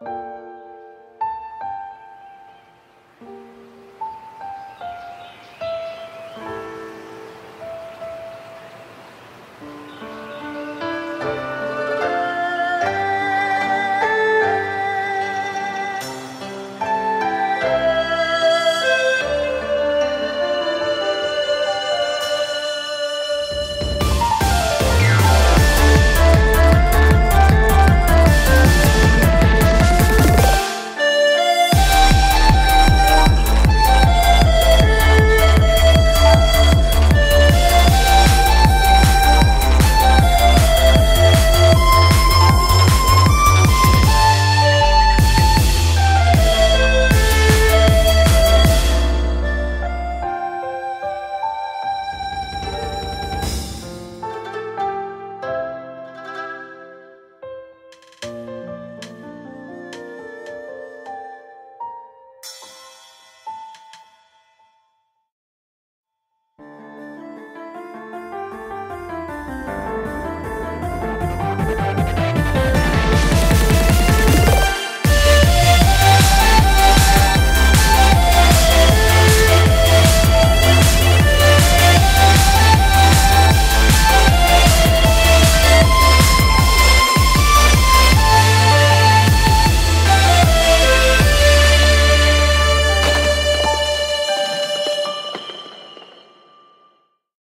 Bye.